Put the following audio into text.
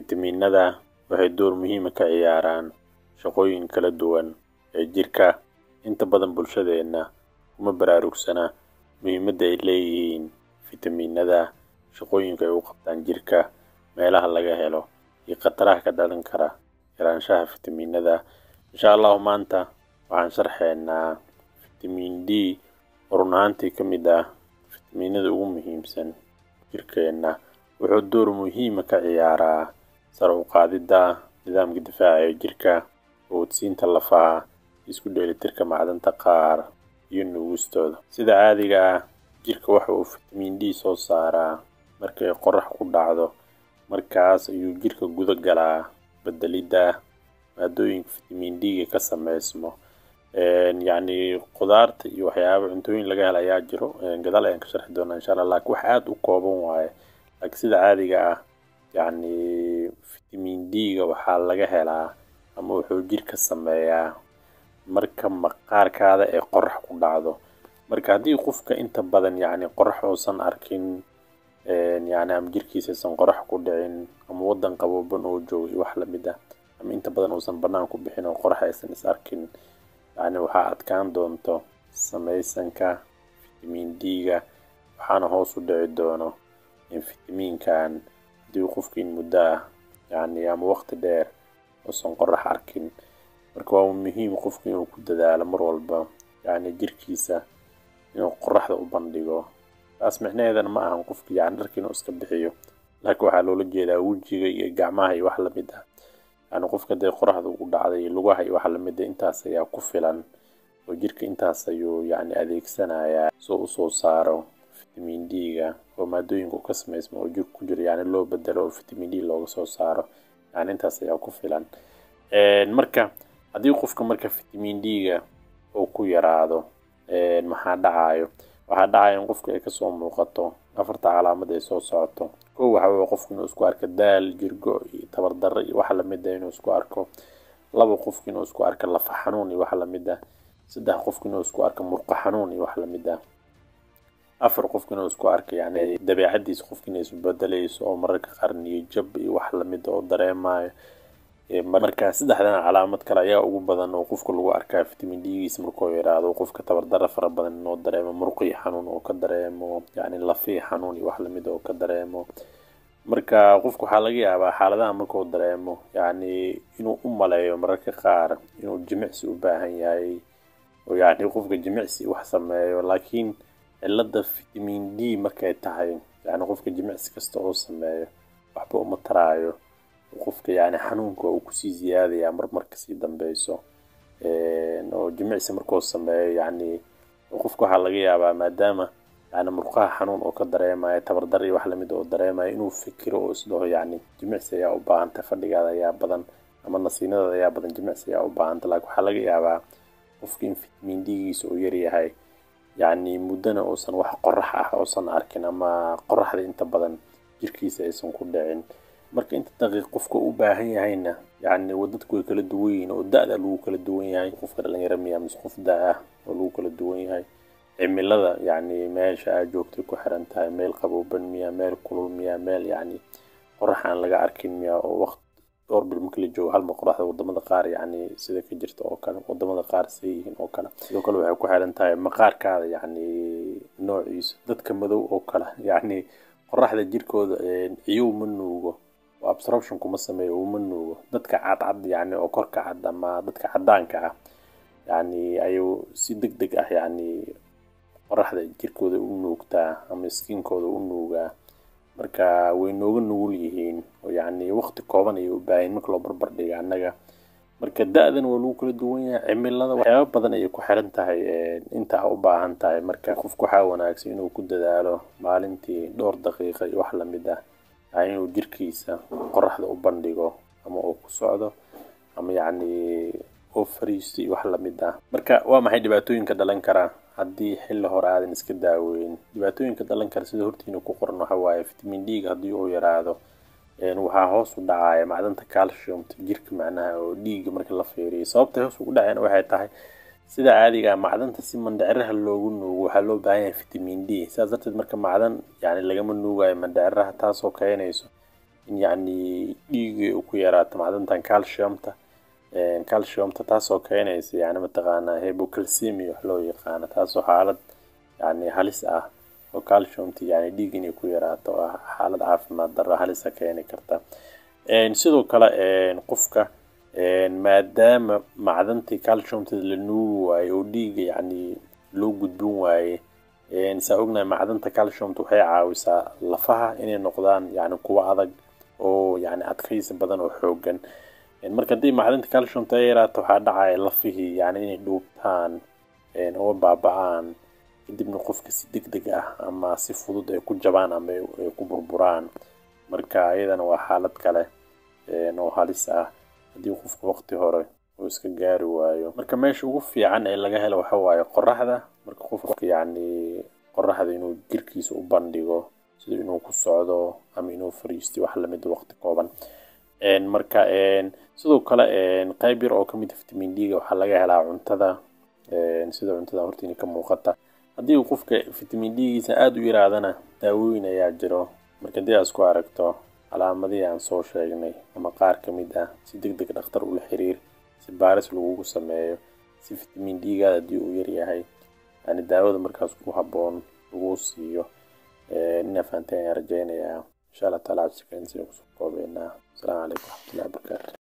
fitamiinada waxay door muhiima ka ciyaaraan shaqooyin kala duwan ee jirka. Inta badan bulshadeenna kuma baraarugsana muhiimadda ay leeyihiin fitamiinada shaqooyinka ay u qabtaan jirka meelaha laga helo iyo khataraha ka dhalan kara yaraanshaha fitamiinada insha allahu maanta waxaan sharxeynaa fitamiin d oo run ahaantii ka mid ah fitamiinada ugu muhiimsan jirkeenna wuxuu door muhiima ka ciyaaraa sare u qaadidda nidaamka difaaca ee jirka. Awoodsiinta lafaha isku dheelitirka macdanta qaar iyo nuugistooda sida caadiga ah jirka waxa uu fitamiin d soo saaraa. Markay qorax ku dhacdo markaas ayuu jirka guda galaa bedelidda maadooyinka fitamiin d-ga ka sameysmo. Yacni khudaarta iyo waxyaaba cuntooyin laga hela ayaa jiro. Gadaal ayaan ka sharxi doonaa insha allah laakiin wax aada u kooban waaye. Laakiin sida caadiga ah yacni fitamiin d-ga waxaa laga helaa ama wuxuu jirka sameeyaa marka maqaarkaada ee qorax ku dhacdo. Marka haddii qofka inta badan yacni qorax uusan arkin yacni ama jirkiisa qorax ku dhicin ama waddan qabooban oo joogo wax la mid ah ama inta badan uusan bannaan ku bixin oo qorax aysan is arkin yacni waxaa adkaan doonto samaysanka fitamiin d-ga waxaana hoos u dhici doono in fitamiinkan haddii qofka in muddo ah yacni ama waqti dheer uusan qorax arkin. Marka waa muhiim qofku inuu ku dadaalo mar walba yacni jirkiisa inuu qoraxda u bandhigo. Taas micnaheedana ma ahan qofka yacni dharka inuu iska bixiyo laakiin waxaa loola jeedaa wejiga iyo gacmaha iyo wax la mid ah. Yacni qofka dee qoraxda ugu dhacday lugaha iyo wax la mid ah intaas ayaa ku filan oo jirka intaas ayuu yacni adeegsanayaa soo u soo saaro fitamiin d-ga oo maadooyinka u ka samaysma oo jirka ku jiro yacni loo bedelo oo fitamiin d looga soo saaro. Yacni intaas ayaa ku filan. Marka haddii qofka marka fitamiin d-ga uu ku yaraado maxaa dhacayo waxaa dhacaya in qofka ay ka soo muuqato afarta calaamad ay soo socoto. Kow waxa weye qofku inuu isku arko daal jirgo iyo tabardarro iyo wax la mid ah inuu isku arko. Laba qofku inuu isku arko lafa xanuun iyo wax la mid ah. Saddex qofku inuu isku arko murqo xanuun iyo wax la mid ah afar qofku inuu isku arko yacni dabeecadiisa qofka inay isbedelayso oo mararka qaar niyo jab iyo wax la mid ah oo dareemayo marka saddexdana calaamad kale ayaa ugu badan oo qofka lagu arkaa fitamiin d-giisa markuu yaraado qofka tabardaro fara badan inuu dareemo murqii xanuun oo ka dareemo yacni lafii xanuun iyo wax la mid oo ka dareemo. Marka qofka waxaa laga yaabaa xaaladaha markuu dareemo yacni inuu u maleeyo mararka qaar inuu jimicsi u baahan yahay oo yacni qofka jimicsi wax sameeyo laakiin cilada fitamiin d markay tahay yacni qofka jimicsi kasta oo sameeyo waxba uma taraayo. Qofka yacni xanuunka uu ku sii ziyaadayaa mar mar ka sii dambeyso. Oo jimicsi markuu sameeyo yacni qofka waxaa laga yaabaa maadaama yacni murqaha xanuun oo ka dareemayo tabardar iyo wax la mid oo dareemayo inuu fikiro oo isdhaho yacni jimicsi ayaa u baahanta fadhigaada ayaa badan ama nasiinadaada ayaa badan jimicsi ayaa u baahanta laakiin waxaa laga yaabaa qofka in fitamiin d-giisa uu yaryahay yacni muddana uusan wax qorax ah uusan arkin ama qoraxda inta badan jirkiisa aysan ku dhicin. Marka inta daqiiq qofka u baahan yahayna yacni dadku way kala duwan yihiin oo da-da lagu kala duwan yahay. Qofka dhalinyaro miya mise qof da ah oo lagu kala duwan yahay. Cimilada yacni meesha aad joogtay ku xiran tahay meel qabooban miya meel kulul miya meel yacni qorax aan laga arkin miya oo waqti dhowr bil marka la joogo halma qoraxda waddamada qaar yacni sida ka jirta oo kale waddamada qaar say yihiin oo kale. Sidoo kale waxay ku xiran tahay maqaarkaada yacni noociisa dadka madow oo kale. Yacni qoraxda jirkooda ciyow ma nuugo absorption kuma sameeyo uma nuugo. Dadka cadcad yacni oo korka cad ama dadka cadaanka ah yacni ayuu si deg deg ah yacni qoraxda jirkooda u nuugtaa ama skinkooda u nuugaa marka way nooga nugul yihiin oo yacni waqti kooban ayay u baahayn marka loo barbar dhiga annaga. Marka da-dan waa lagu kala duwan yahay cimilada waxyaaba badan ayay ku xiran tahay inta u baahan tahay. Marka qofku waxaa wanaagsan inuu ku dadaalo maalintii dhowr daqiiqa iyo wax la mid ah. Inuu jirkiisa qoraxda u bandhigo ama uu ku socdo ama yacni oo fariisto iyo wax la mid ah. Marka waa maxay dhibaatooyinka dhalan kara haddii xilli hore aadan iska daaweyn dhibaatooyinka dhalan kara sida hortiina ku qoran waxa waaye fitamiin d-ga haddii uu yaraado waxaa hoos u dhacaya macdanta calciumta jirka macnaha oo dhiigga marka la fiiriyo. Sababtay hoos ugu dhaceen waxay tahay sida caadiga macdanta si mandhiciraha loogu nuugo waxaa loo baahan yahay fitamiin d. Sidaas darteed marka macdan yani lagama nuugayo mandhiciraha taasoo keenayso in yacni dhiigii uu ku yaraato macdantan calciumta calciumta taasoo keenaysa yani mataqaanaa hebocalcemia wax loo yaqaano taasoo xaalad yani halis ah oo calciumta yani dhiig inay ku yaraato ah xaalad caafimaad darro halisa keeni karta. Sidoo kale qofka maadaama macdantii calciumta la nuugi waayo oo dhiiga yacni loo gudbin waaye saa ognahay macdanta calciumta waxay caawisaa lafaha inay noqdaan yani kuwo adag oo yani adkaysi badan oo xoogan marka haddii macdanta calciumta ay yaraato waxaa dhacaya lafihii yani inay dhuubtaan oo baaba-aan kadibna qofka si deg deg ah ama si fudud ay ku jabaan ama ay ku burburaan. Marka iyadana waa xaalad kale oo halis ah haddii qofka waqti hore uu iska gaari waayo. Marka meesha ugu fiican ee laga helo waxa waaye qoraxda marka qofka yacni qoraxda inuu jirkiisa u bandhigo sida inuu ku socdo ama inuu fariisto wax la mid waqti kooban marka sidoo kale qayb yar oo ka mid vitamin d-ga waxaa laga helaa cuntada. Sida cuntada hortiina ka muuqata. Haddii uu qofka vitamin d-giisa aada u yaraadana daawooyin ayaa jiro. Marka haddii aad isku aragto calaamadihii aan soo sheegnay ama qaar ka mid ah si deg deg dhakhtar ula xiriir si baaris lagugu sameeyo si vitamin d-gaada haddii uu yaryahay yani daawada markaas ku habboon lagu siiyo. Inaa fahanteen ayaan rajeynayaa insha Allah ta'ala cikin sai ku ko na assalamu alaikum wa rahmatullahi wa barakatuh